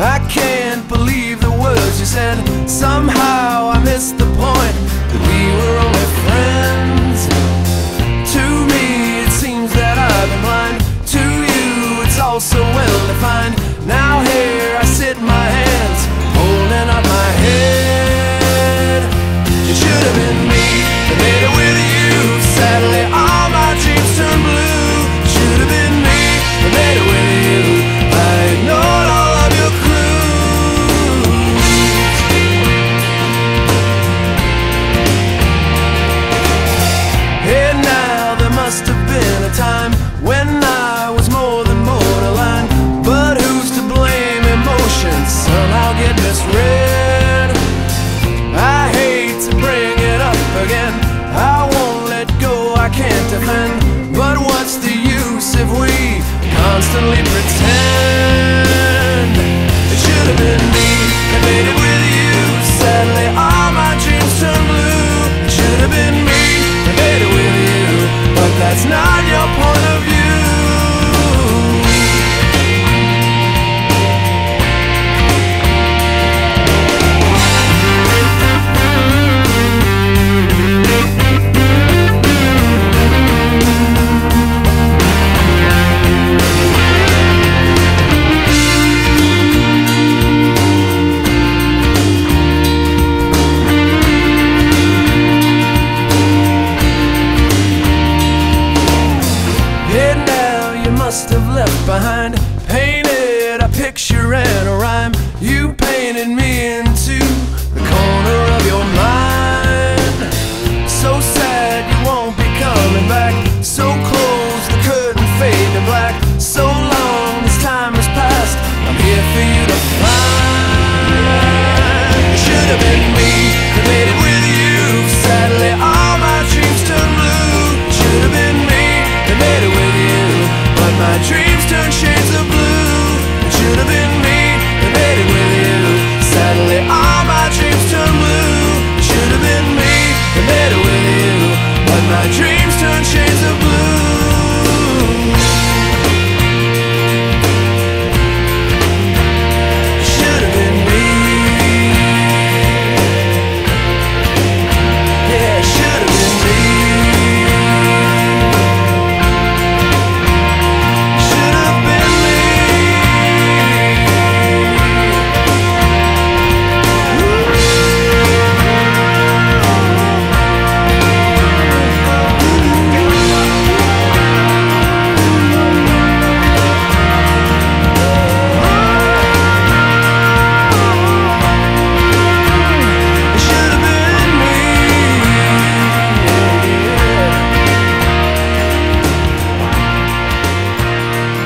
I can't believe the words you said. Somehow constantly pretend must have left behind. Painted a picture and a rhyme. You painted me into